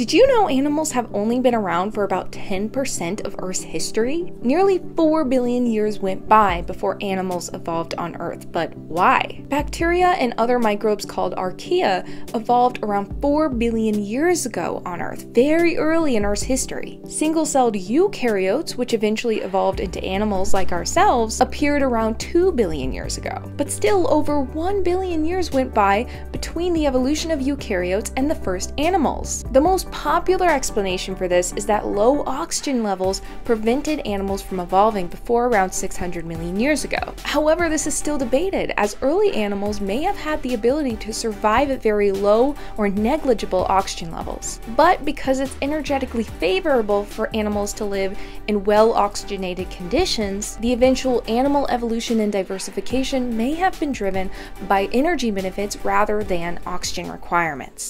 Did you know animals have only been around for about 10% of Earth's history? Nearly 4 billion years went by before animals evolved on Earth, but why? Bacteria and other microbes called archaea evolved around 4 billion years ago on Earth, very early in Earth's history. Single celled eukaryotes, which eventually evolved into animals like ourselves, appeared around 2 billion years ago. But still, over 1 billion years went by between the evolution of eukaryotes and the first animals. The most popular explanation for this is that low oxygen levels prevented animals from evolving before around 600 million years ago. However, this is still debated, as early animals may have had the ability to survive at very low or negligible oxygen levels. But because it's energetically favorable for animals to live in well oxygenated conditions, the eventual animal evolution and diversification may have been driven by energy benefits rather than oxygen requirements.